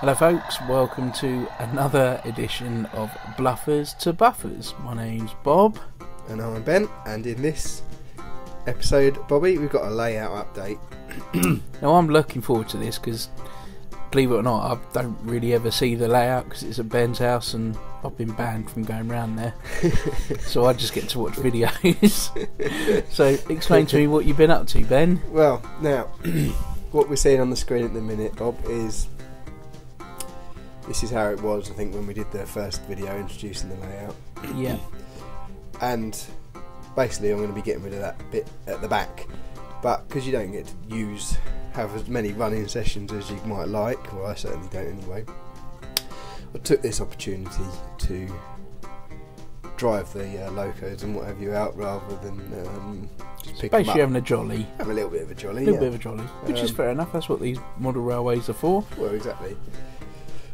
Hello, folks. Welcome to another edition of Bluffers to Buffers. My name's Bob. And I'm Ben, and in this episode, Bobby, we've got a layout update. Now, I'm looking forward to this because, believe it or not, I don't really ever see the layout because it's at Ben's house and I've been banned from going round there. so I just get to watch videos. so, explain to me what you've been up to, Ben. Well, now, what we're seeing on the screen at the minute, Bob, is this is how it was, I think, when we did the first video introducing the layout. Yeah. And basically, I'm going to be getting rid of that bit at the back. But because you don't get to use, have as many running sessions as you might like, well, I certainly don't anyway, I took this opportunity to drive the uh, locos and what have you out rather than um, just pick them Basically, up. having a jolly. Have a little bit of a jolly. A little yeah. bit of a jolly. Which is Um, fair enough. That's what these model railways are for. Well, exactly.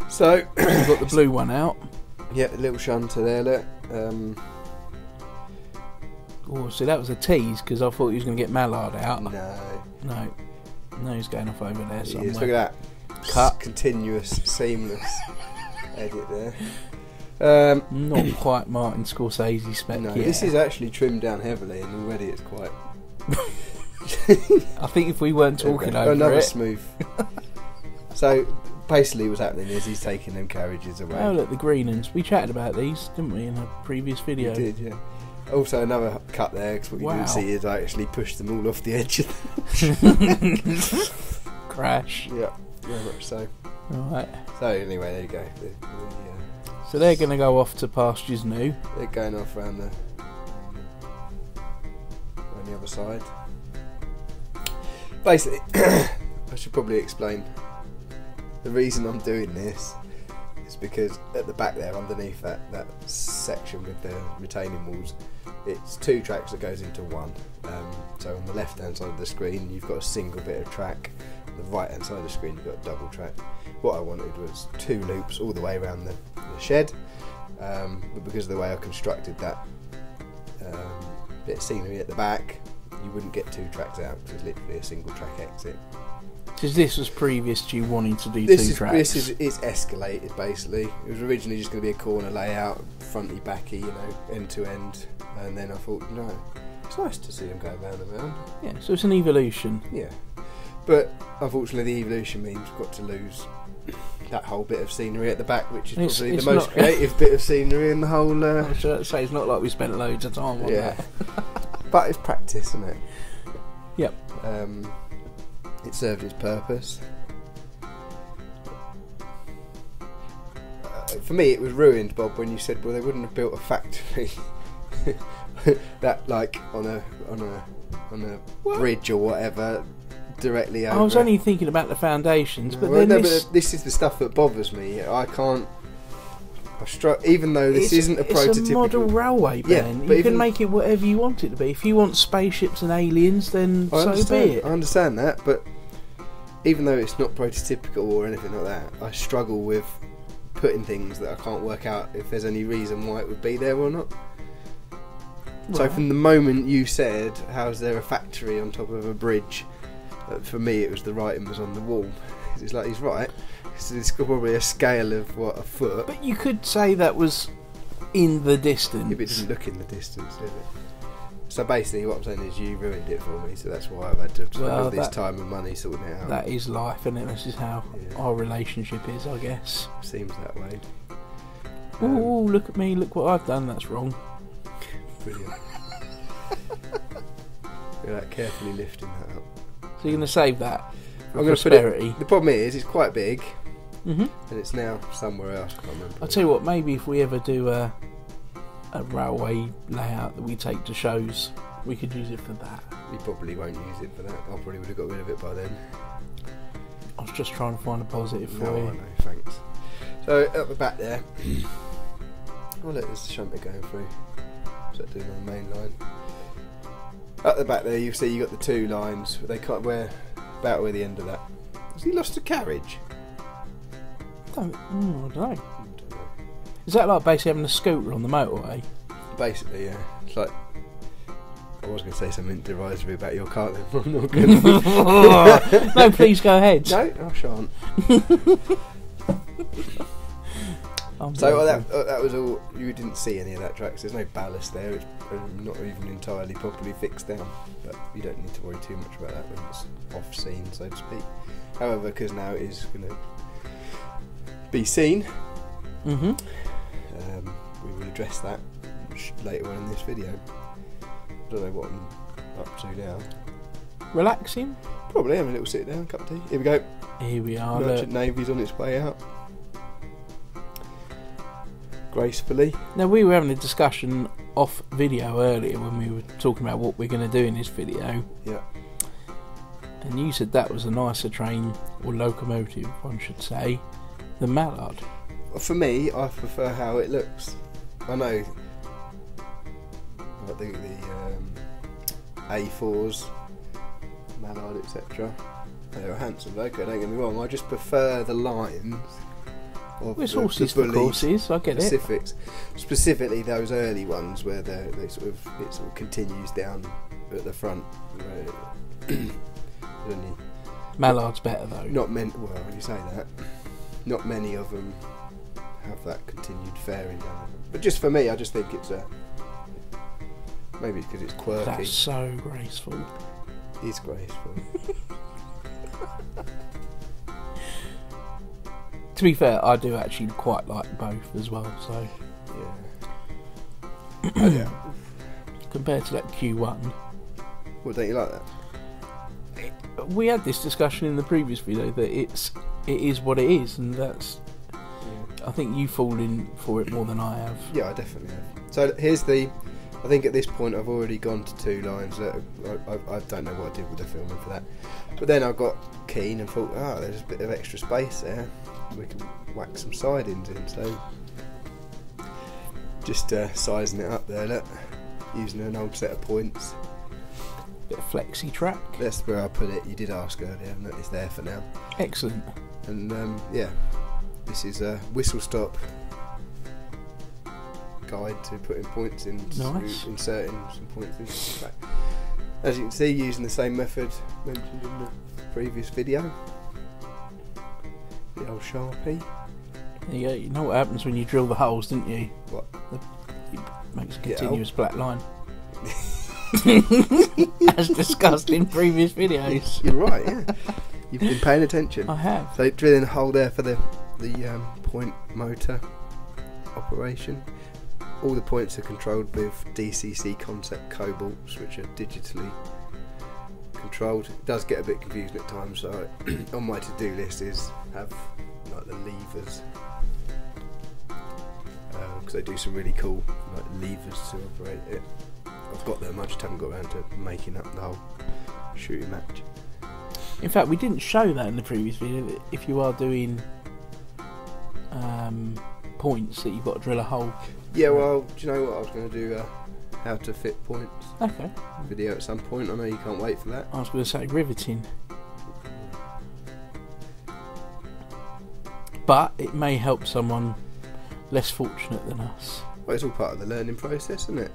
So, we've got the blue one out. yeah, a little shunter there, look. Um, Oh, see, that was a tease because I thought he was going to get Mallard out. no, No. No, he's going off over there is. somewhere. Look at that. Cut. Continuous, seamless edit there. Um, Not quite Martin Scorsese spec no, yet. this is actually trimmed down heavily, and already it's quite. I think if we weren't talking Okay, over another it. smooth. so basically, what's happening is he's taking them carriages away. Oh, look, the green ones. We chatted about these, didn't we, in a previous video? did, yeah. Also, another cut there because what you Wow. didn't see is I actually pushed them all off the edge. Of the Crash. yeah, very much so. Right. So anyway, there you go. The, the, uh, So they're going to go off to pastures new. They're going off around the around the other side. Basically, I should probably explain the reason I'm doing this is because at the back there, underneath that that section with the retaining walls, it's two tracks that goes into one. Um, so on the left hand side of the screen, you've got a single bit of track. On the right hand side of the screen, you've got a double track. What I wanted was two loops all the way around the, the shed um, but because of the way I constructed that um, bit of scenery at the back, you wouldn't get two tracks out because it's literally a single track exit. Because this was previous to you wanting to do This two is tracks. this is it's escalated basically. It was originally just going to be a corner layout, fronty backy, you know, end to end, and then I thought, no, it's nice to see them go round and round. Yeah, so it's an evolution. Yeah, but unfortunately, the evolution means we've got to lose that whole bit of scenery at the back, which is It's- probably it's the most creative bit of scenery in the whole. I Uh, about to say, it's not like we spent loads of time on yeah, that. but it's practice, isn't it? Yep. Um, it served its purpose. Uh, for me, it was ruined, Bob, when you said, "Well, they wouldn't have built a factory that, like, on a on a on a What? bridge or whatever, directly over." I was only thinking about the foundations, but Well, then no, this, but this is the stuff that bothers me. I can't. I stru- even though this it's, isn't a it's a model railway, Yeah, Ben. but you even- can make it whatever you want it to be. If you want spaceships and aliens, then I so be it. I understand that, but even though it's not prototypical or anything like that, I struggle with putting things that I can't work out if there's any reason why it would be there or not. So from the moment you said, "How's there a factory on top of a bridge?" for me, it was the writing was on the wall. It's like he's right. It's, it's probably a scale of what a foot. But you could say that was in the distance. Yeah, but it didn't look in the distance, did it? So basically, what I'm saying is you ruined it for me. So that's why I've had to spend Well, all this that- time and money sorting it out. That is life, and it? This is how Yeah. our relationship is, I guess. Seems that way. Ooh, Um, ooh, look at me! Look what I've done. That's wrong. Brilliant. You're like carefully lifting that up. So you're going to save that I'm gonna put it-. The problem is, it's quite big, hmm and it's now somewhere else. I can't remember. I'll tell you what. Maybe if we ever do a a railway layout that we take to shows, we could use it for that. You probably won't use it for that. I probably would have got rid of it by then. I was just trying to find a positive for No, I you. know. Thanks. So at the back there. Oh look, there's the shunter going through. What's that doing on the main line? At the back there, you see you got the two lines. They can't where about where the end of that. Has he lost a carriage? Mm, I don't. I don't know. Is that like basically having a scooter on the motorway? Basically, yeah. It's like I was going to say something derisory about your car. Then I'm not going to. no, please go ahead. no, I shan't. So uh, Unbelievable. that uh, that was all. You didn't see any of that track. 'cause there's no ballast there. It's um, not even entirely properly fixed down. But you don't need to worry too much about that when it's off scene, so to speak. However, because now it is going to be seen, hmm um, we will address that later on in this video. I don't know what I'm up to now. Relaxing. Probably having a little sit down, cup of tea. Here we go. Here we are. Merchant look. Navy's on its way out. Gracefully. Now we were having a discussion off video earlier when we were talking about what we're going to do in this video, Yeah. and you said that was a nicer train or locomotive, one should say, than Mallard. For me, I prefer how it looks. I know like the, the um, A4s, Mallard, etc. They're a handsome loco, don't get me wrong. I just prefer the lines of Well, the, horses the courses, I get it. Specifically, those early ones where they they sort of it sort of continues down at the front. where- there's only Mallard's better though. not many. Well, you say that. Not many of them have that continued fairing down. But just for me, I just think it's a. Maybe it's because it's quirky. That's so graceful. It's graceful. To be fair, I do actually quite like both as well. So Yeah. oh, yeah. compared to that Q1, what don't you like that? we had this discussion in the previous video that it's it is what it is, and that's. I think you fall in for it more than I have. Yeah, I definitely have. So here's the. I think at this point I've already gone to two lines. That I, I, I don't know what I did with the filming for that, but then I got keen and thought, ah, there's a bit of extra space there. We can whack some sidings in. So just uh, sizing it up there. Look, using an old set of points. Bit of flexi track. That's where I put it. You did ask earlier, and it's there for now. Excellent. And um, yeah, this is a whistle stop guide to putting points in, Nice. inserting some points the. As you can see, using the same method mentioned in the previous video. The old sharpie. There you, know what happens when you drill the holes, didn't you? What? The, it makes a continuous black line. As discussed in previous videos. You're right. Yeah, you've been paying attention. I have. So drilling a hole there for the the um, point motor operation. All the points are controlled with DCC Concept Cobalts, which are digitally controlled. It does get a bit confusing at times. So on my to-do list is have like the levers because they do some really cool like levers to operate it. I've got them. I just haven't got around to making up the whole shooting match. In fact, we didn't show that in the previous video. If you are doing um, points, that you've got to drill a hole. Yeah, well, do you know what I was going to do? Uh, how to fit points Okay. video at some point. I know you can't wait for that. I was going to say riveting, but it may help someone less fortunate than us. Well, it's all part of the learning process, isn't it?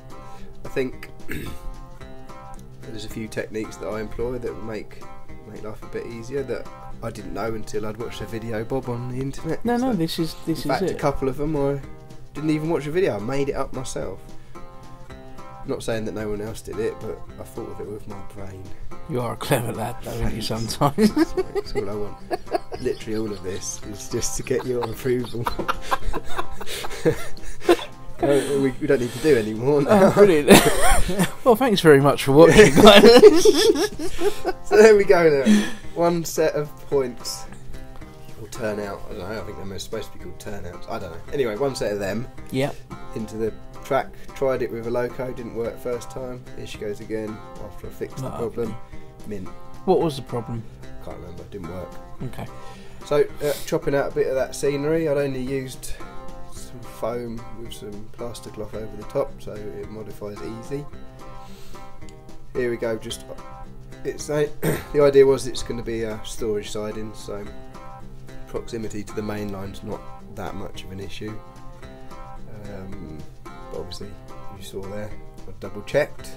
I think there's a few techniques that I employ that make make life a bit easier that I didn't know until I'd watched a video Bob on the internet. No, no, So, this is this in fact, is a couple of them I didn't even watch a video. I made it up myself. Not saying that no one else did it, but I thought of it with my brain. You are a clever lad, though, aren't you? Sometimes. That's all I want. Literally, all of this is just to get your approval. We, we don't need to do any more oh, now. oh, brilliant. well, thanks very much for watching. So there we go. There. One set of points. Or turnout. I don't know. I think they're supposed to be called turnouts. I don't know. Anyway, one set of them yep. into the track. Tried it with a loco. Didn't work first time. Here she goes again. After I fixed the problem. Mint. What was the problem? Can't remember. Didn't work. Okay. So uh, chopping out a bit of that scenery. I'd only used some foam with some plaster cloth over the top, so it modifies easy. Here we go. Just it's a, the idea was it's going to be a storage siding, so proximity to the main line's not that much of an issue. Um, but obviously, you saw there, I double checked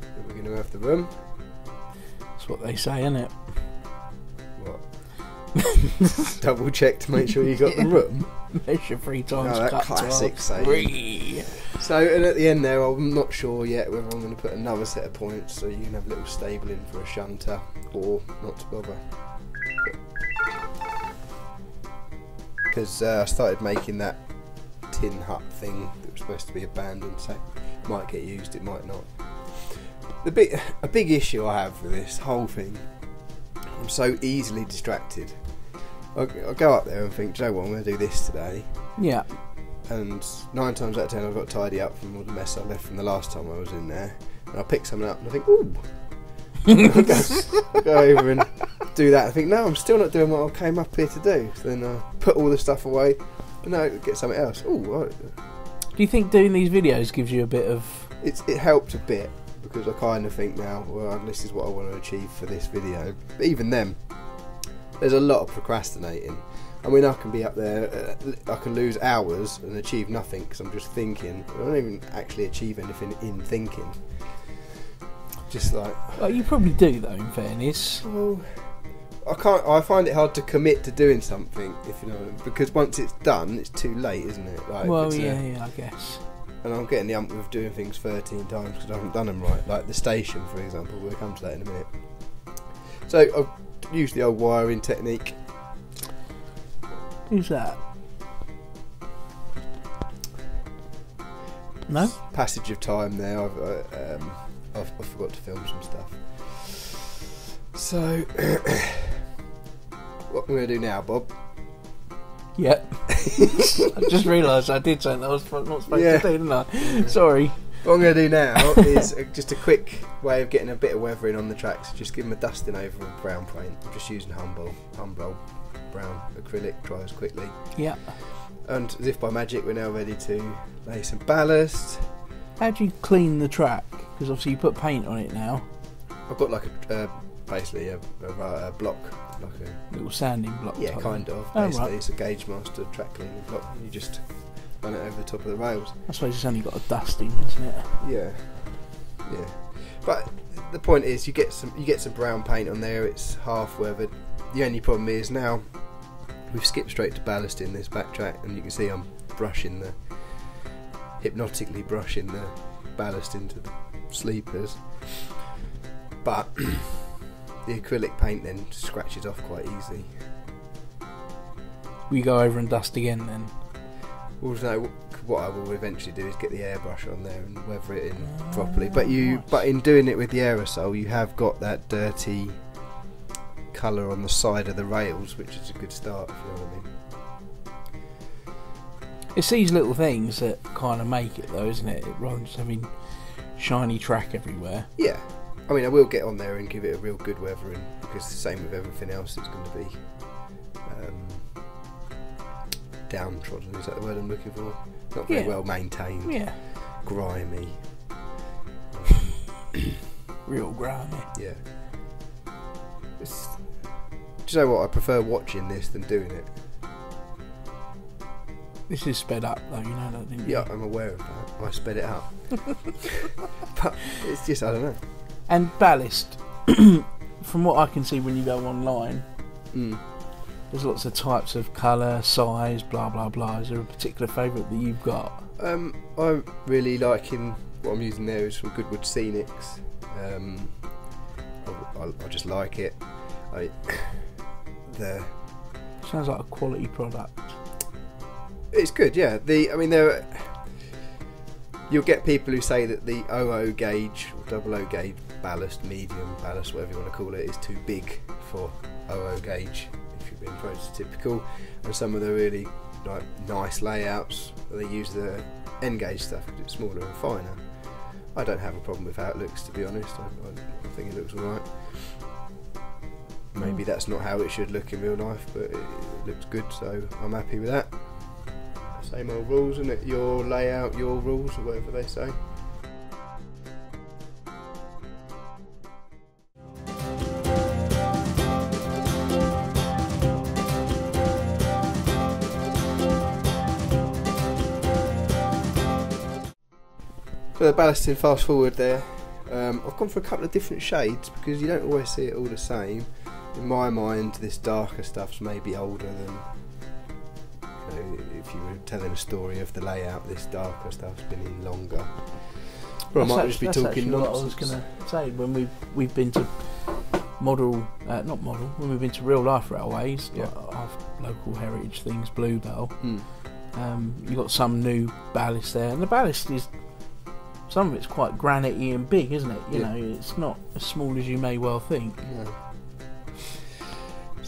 that we're going to have the room. That's what they say, isn't it? What? Double check to make sure you got the room. Measure three times. Oh, that cut classic saying. three. So, and at the end there, I'm not sure yet whether I'm going to put another set of points so you can have a little stabling for a shunter or not to bother. Because uh, I started making that tin hut thing that was supposed to be abandoned, so it might get used, it might not. The big, a big issue I have with this whole thing, I'm so easily distracted. I, I go up there and think, "Do you know what, I'm going to do this today Yeah. And nine times out of ten I've got tidy up from all the mess I left from the last time I was in there. And I pick something up and I think, ooh. I go, go over and do that. I think, no, I'm still not doing what I came up here to do. So then I put all the stuff away and now get something else. Ooh, right. Do you think doing these videos gives you a bit of? it's, it helped a bit because I kind of think now, well, this is what I want to achieve for this video. But even then, there's a lot of procrastinating. I mean, I can be up there, uh, I can lose hours and achieve nothing because I'm just thinking. I don't even actually achieve anything in thinking. Just like, Well, you probably do though. In fairness. well, I can't. I find it hard to commit to doing something if you know, because once it's done, it's too late, isn't it? Like, well, it's a- yeah, yeah, I guess. and I'm getting the ump with doing things 13 times because I haven't done them right. Like the station, for example. We'll come to that in a minute. So I've used the old wiring technique. Who's that? No. Passage of time there. I've, uh, um, I've, I forgot to film some stuff. So what I'm going to do now, Bob? Yep. I just realised I did something I was not supposed Yeah. to do, didn't I? Sorry. What I'm going to do now is uh, just a quick way of getting a bit of weathering on the tracks. Just give them a dusting over with brown paint. I'm just using Humbrol, Humbrol brown acrylic. Dries quickly. Yeah. And as if by magic, we're now ready to lay some ballast. How do you clean the track? Because obviously you put paint on it now. I've got like a uh, basically a, a, a block, like a Little sanding block. yeah, kind of. Oh, Basically, right. it's a Gaugemaster track cleaning block. You just run it over the top of the rails. I suppose it's only got a dusting, isn't it? Yeah, yeah. But the point is, you get some you get some brown paint on there. It's half weathered. The only problem is now we've skipped straight to ballasting this backtrack, and you can see I'm brushing the hypnotically brushing the ballast into the sleepers. But the acrylic paint then scratches off quite easy. We go over and dust again then. Also, what I will eventually do is get the airbrush on there and weather it in Ah, properly. But you, nice. but in doing it with the aerosol, you have got that dirty colour on the side of the rails, which is a good start. If you know what I mean. It's these little things that kind of make it, though, isn't it? It runs, I mean, shiny track everywhere. Yeah. I mean, I will get on there and give it a real good weathering because the same with everything else. It's going to be um, downtrodden. Is that the word I'm looking for? Not very Yeah. well maintained. Yeah. Grimy. Real grimy. Yeah. It's, do you know what? I prefer watching this than doing it. This is sped up, though. You know that, didn't you? Yeah, I'm aware of that. I sped it up. but it's just, I don't know. And ballast. From what I can see when you go online, Mm. there's lots of types of colour, size, blah blah blah. Is there a particular favourite that you've got? Um, I'm really liking what I'm using there is from Goodwood Scenics. Um, I, I, I just like it. I the Sounds like a quality product. it's good, yeah. The I mean there you'll get people who say that the 00 gauge or double O gauge ballast, medium ballast, whatever you want to call it, is too big for 00 gauge if you're being prototypical. And some of the really like nice layouts they use the N gauge stuff because it's smaller and finer. I don't have a problem with how it looks, to be honest. I, I, I think it looks alright. Maybe Mm. that's not how it should look in real life, but it, it looks good, so I'm happy with that. Same old rules, isn't it? Your layout, your rules, or whatever they say. So the ballasting fast forward there. Um, I've gone for a couple of different shades because you don't always see it all the same. In my mind, this darker stuff's maybe older than. You know, if you were telling a story of the layout, this darker stuff's been in longer. Or I might act- just be talking actually what I was going to say when we we've been to model, uh, not model, when we've been to real life railways, Yeah. like our local heritage things, Bluebell. Hmm. Um, you got some new ballast there, and the ballast is some of it's quite granity and big, isn't it? You Yeah. know, it's not as small as you may well think. Yeah.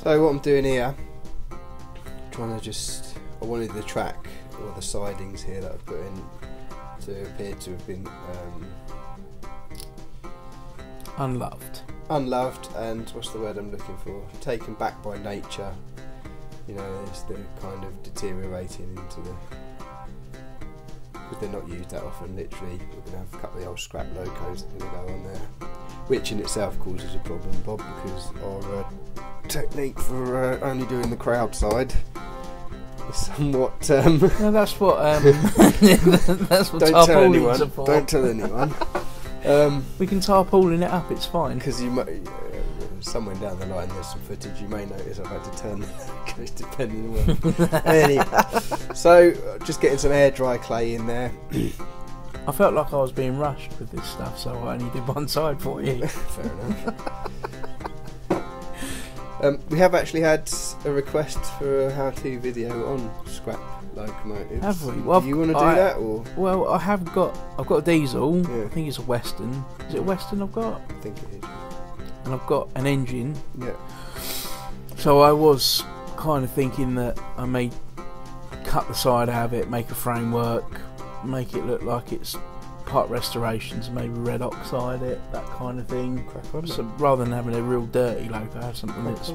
So what I'm doing here, trying to just, I wanted the track or the sidings here that I've put in to appear to have been um, Unloved. unloved and what's the word I'm looking for? Taken back by nature. You know, it's the kind of deteriorating into the. Because they're not used that often, literally. We're going to have a couple of the old scrap locos that are going to go on there. Which in itself causes a problem, Bob, because our uh, technique for uh, only doing the crowd side somewhat. Um, No, that's what. Um, that's what don't tell anyone. Don't tell anyone. Um, We can tarpaulin it up. It's fine. Because you might, uh, somewhere down the line, there's some footage you may notice I've had to turn the locos depending on where. anyway, so just getting some air dry clay in there. I felt like I was being rushed with this stuff, so I only did one side for you. Fair enough. Um, we have actually had a request for a how-to video on scrap locomotives. Have we? Well, Do you want to do I- that, or Well, I have got. I've got a diesel. Yeah. I think it's a Western. Is it a Western I've got? I think it is. And I've got an engine. Yeah. So I was kind of thinking that I may cut the side out of it, make a framework, make it look like it's part restorations, maybe red oxide it, that kind of thing. Crack on. So rather than having a real dirty loco, have something that's.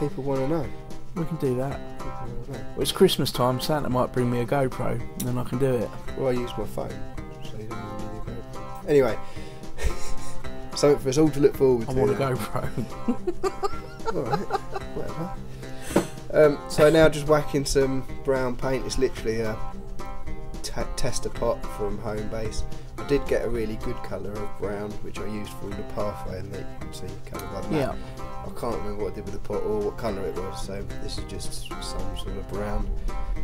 People want to know. We can do that. People wanna know. Well, it's Christmas time. Santa might bring me a GoPro, and then I can do it. Well, I use my phone, so you don't need a GoPro. Anyway, something for us all to look forward I to. I want a. GoPro. All right, whatever. Um, so now just whacking some brown paint. It's literally a tester pot from Homebase. I did get a really good colour of brown, which I used for all the pathway, and that you can see coloured by the map. yeah. I can't remember what I did with the pot or what colour it was, so this is just some sort of brown.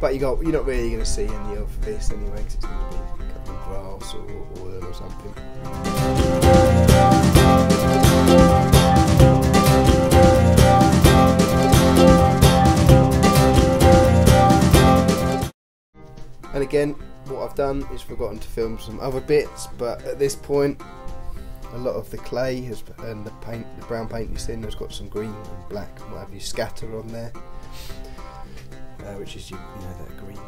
But you got you're not really going to see any of this anyway, 'cause it's going to be covered in grass or oil or something. And again, what I've done is forgotten to film some other bits, but at this point, a lot of the clay has, and the paint, the brown paint seen, has got some green and black and what have you scatter on there, uh, which is you, you know that green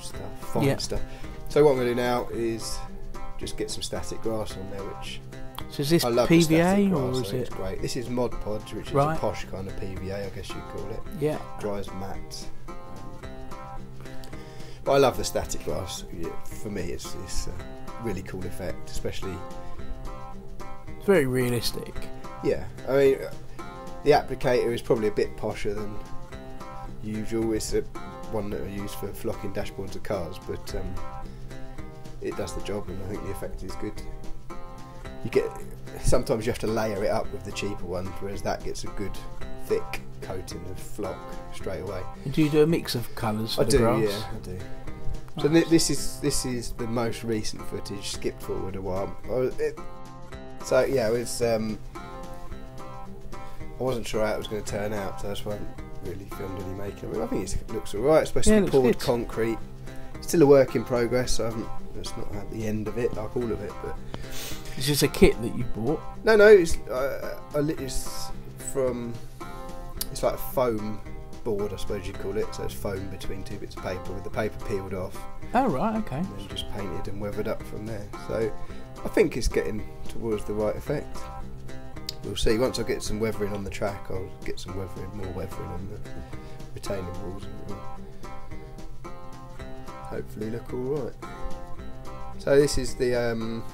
stuff, fine Yeah. stuff. So what I'm going to do now is just get some static grass on there, which So is this I love PVA grass. or is it? Great. This is Mod Podge, which is Right. a posh kind of PVA, I guess you'd call it. Yeah. Dries matte. But I love the static grass. For me, it's, it's a really cool effect, especially It's very realistic. Yeah, I mean, uh, the applicator is probably a bit posher than usual. It's a, one that I use for flocking dashboards of cars, but um, it does the job, and I think the effect is good. You get sometimes you have to layer it up with the cheaper one, whereas that gets a good thick coating of flock straight away. And do you do a mix of colours for I the do, grass? yeah, I do. So Nice. thi- this is this is the most recent footage. Skipped forward a while. It- so yeah, it was. Um, I wasn't sure how it was going to turn out, so that's why I haven't really filmed any making. I, mean, I think it looks alright, especially Yeah, poured concrete. Still a work in progress. So I haven't. It's not at the end of it, like all of it, but It's just a kit that you bought? no, no, it's, uh, it's from. It's like a foam board, I suppose you'd call it. So it's foam between two bits of paper with the paper peeled off Oh right, okay. and then just painted and weathered up from there. So I think it's getting towards the right effect. We'll see. Once I get some weathering on the track, I'll get some weathering, more weathering on the retaining walls, hopefully look all right. So this is the um,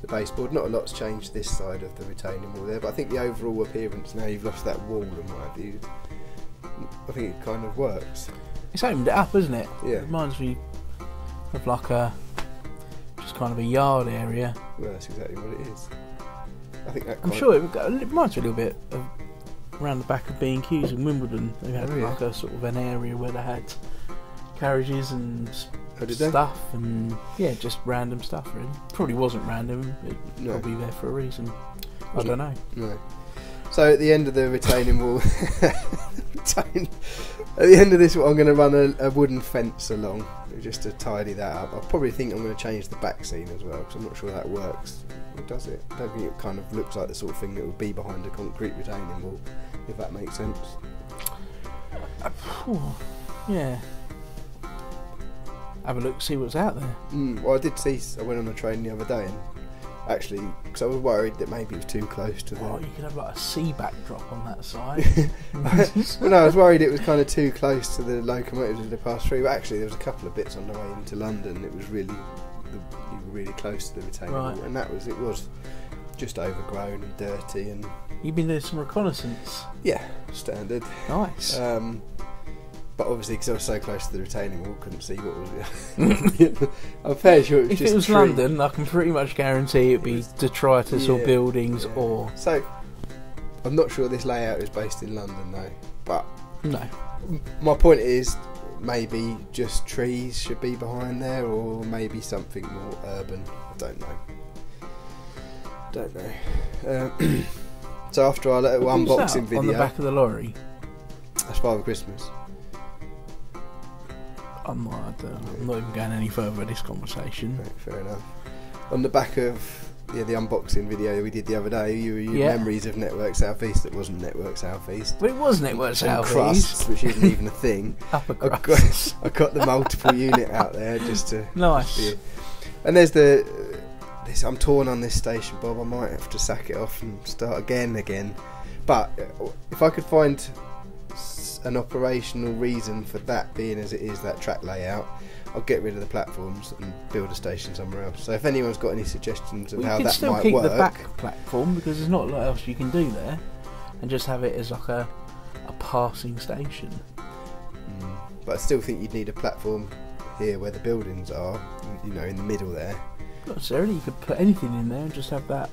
the baseboard. Not a lot's changed this side of the retaining wall there, but I think the overall appearance now you've lost that wall and what have you. I think it kind of works. It's opened it up, isn't it? Yeah. It reminds me of like a just kind of a yard area. Well, that's exactly what it is. I think that. I'm sure it, it reminds me a little bit of around the back of B and Q's in Wimbledon. They had Oh, yeah. like a sort of an area where they had carriages and Oh, did they? stuff and hmm. yeah, just random stuff. Really, probably hmm. wasn't random. It No. probably there for a reason. I don't know. No. So at the end of the retaining wall, retain- at the end of this, I'm going to run a, a wooden fence along just to tidy that up. I probably think I'm going to change the back scene as well because I'm not sure that works. Or does it? I don't think it kind of looks like the sort of thing that would be behind a concrete retaining wall, if that makes sense. Uh, phew, yeah. Have a look, see what's out there. Mm, well, I did see. I went on a train the other day and actually, because I was worried that maybe it was too close to the. Oh, you could have like a sea backdrop on that side. well, no, I was worried it was kind of too close to the locomotives as they passed through. But actually, there was a couple of bits on the way into London. It was really, the, you were really close to the retaining Right. wall, and that was it was just overgrown and dirty and You've been doing some reconnaissance. yeah, standard. Nice. Um, but obviously, because I was so close to the retaining wall, couldn't see what was. I'm fairly sure it was if just it was tree. London, I can pretty much guarantee it'd It be was- detritus or buildings Yeah. or So, I'm not sure this layout is based in London though. But no. my point is, maybe just trees should be behind there, or maybe something more urban. I don't know. Don't know. Um, so after our little Who's unboxing that video, on the back of the lorry. that's Father Christmas. I'm not, I'm not even going any further with this conversation. Right, fair enough. On the back of yeah, the unboxing video we did the other day, you your Yeah. memories of Network Southeast. It wasn't Network Southeast. But it was Network And South crusts, which isn't even a thing. Upper I got. I got the multiple unit out there just to. Nice. And there's the. This, I'm torn on this station, Bob. I might have to sack it off and start again, again. But uh, if I could find an operational reason for that being as it is, that track layout, I'll get rid of the platforms and build a station somewhere else. So if anyone's got any suggestions of Well, how that still might keep work, the back platform because there's not a lot else you can do there, and just have it as like a a passing station. Mm. but I still think you'd need a platform here where the buildings are, you know, in the middle there. Not necessarily. You could put anything in there and just have that.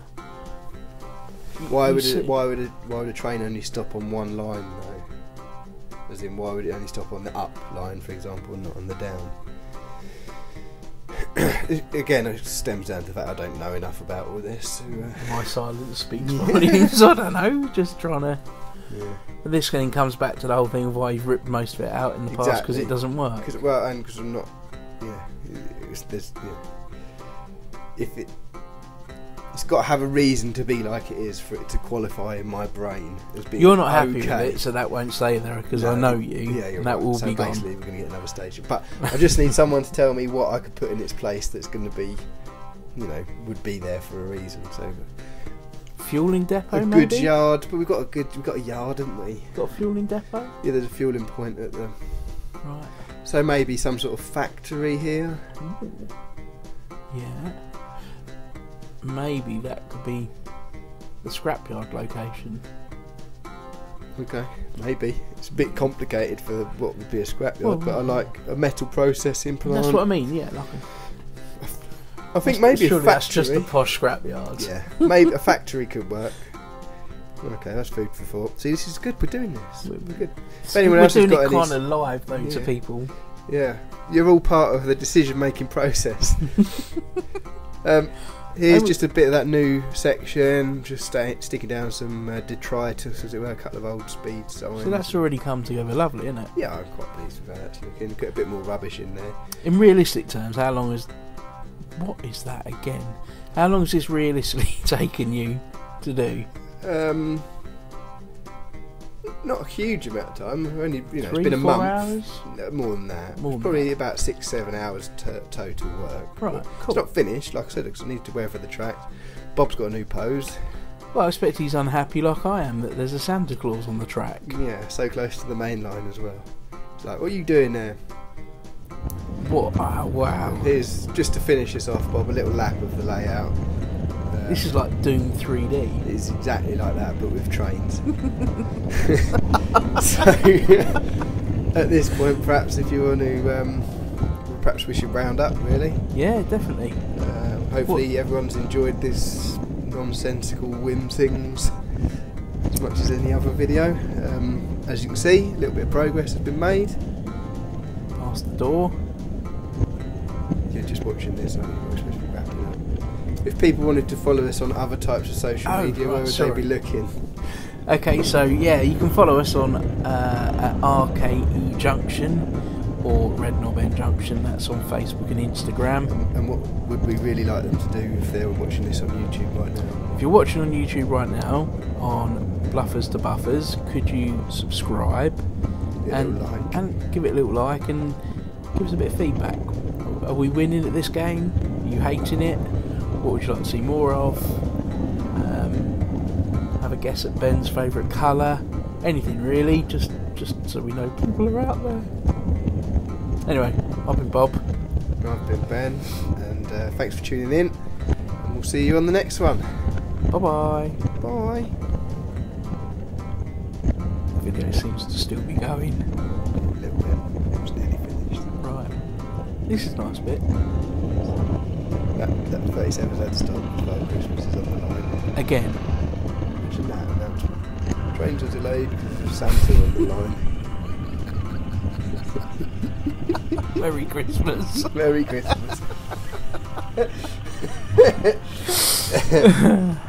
Why would it, why would it, why would a train only stop on one line though? As in, why would it only stop on the up line, for example, not on the down? Again, it stems down to the fact I don't know enough about all this. So, uh, My silence speaks volumes. I don't know. Just trying to. yeah. But this thing comes back to the whole thing of why you've ripped most of it out in the past because Exactly. it doesn't work. Cause, well, and because I'm not, yeah, it's, there's, yeah. If it, got to have a reason to be like it is for it to qualify in my brain as being. You're not happy okay. with it, so that won't stay there because No, I know you, Yeah, you're and that right. will so be gone. basically, we're going to get another station. But I just need someone to tell me what I could put in its place that's going to be, you know, would be there for a reason. So Fueling depot, a maybe. good yard, but we've got a good, we've got a yard, haven't we? Got a fueling depot, Yeah, there's a fueling point at the. right? So maybe some sort of factory here. Ooh. Yeah. Maybe that could be the scrapyard location. Okay, maybe it's a bit complicated for what would be a scrapyard, Well, but I like a metal processing plant. That's what I mean. Yeah, like I think maybe a surely that's just factory. the posh scrapyard. Yeah, maybe a factory could work. Okay, that's food for thought. See, this is good. We're doing this. We- We're good. So anyone we're else has doing got it kind of live though to people. Yeah, you're all part of the decision-making process. um, here's just a bit of that new section. Just stay, sticking down some uh, detritus, as it were, a couple of old speed signs. So that's already come together lovely, isn't it? Yeah, I'm quite pleased with that. Actually, looking get a bit more rubbish in there. In realistic terms, how long is. what is that again? How long has this realistically taken you to do? Um, not a huge amount of time. Only you know, Three, it's been a four month. hours. More than that. More than Probably about six, seven hours t- total work. Right, But cool. It's not finished, like I said, because I need to wear for the track. Bob's got a new pose. Well, I expect he's unhappy like I am that there's a Santa Claus on the track. Yeah, so close to the main line as well. It's like, what are you doing there? What? Oh, wow. Here's just to finish this off, Bob. A little lap of the layout. This is like Doom 3D. It's exactly like that, but with trains. so, at this point, perhaps if you want to, um, perhaps we should round up. Really. Yeah, definitely. Um, hopefully, everyone's enjoyed this nonsensical whim things as much as any other video. Um, as you can see, a little bit of progress has been made. Past the door. You're just watching this, aren't you? If people wanted to follow us on other types of social Oh, media, where would sorry. they be looking? Okay, so yeah, you can follow us on uh, at RKE Junction or Red Knob End Junction. That's on Facebook and Instagram. And what would we really like them to do if they were watching this on YouTube right now? If you're watching on YouTube right now on Bluffers to Buffers, could you subscribe Give and, like. and give it a little like and give us a bit of feedback? Are we winning at this game? Are you hating it? What would you like to see more of? Um, have a guess at Ben's favourite colour? Anything really? Just just so we know people are out there. Anyway, I've been Bob. I've been Ben, and uh, thanks for tuning in. And we'll see you on the next one. Bye bye. Bye. The video seems to still be going. A little bit. It's nearly finished. Right. This is a nice bit. That, that 37's had to stop as. Christmas is on the line. Again. Imagine that announcement. Trains are delayed because Santa on the line. Merry Christmas. Merry Christmas.